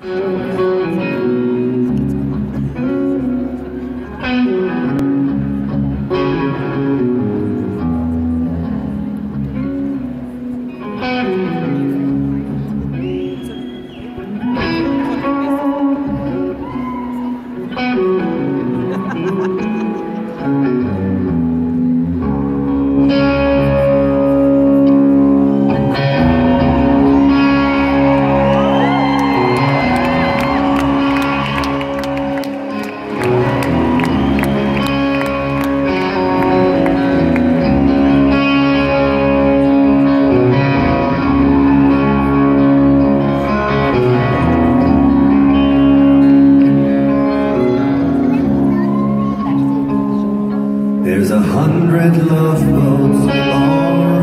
Música There's a hundred love boats on